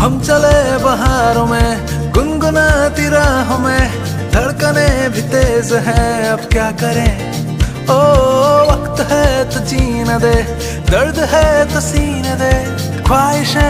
हम चले बहारों में, गुनगुनाती राहों में, धड़कने भी तेज है, अब क्या करें? ओ, वक्त है तो जीने दे, दर्द है तो सीने दे, ख्वाहिशें है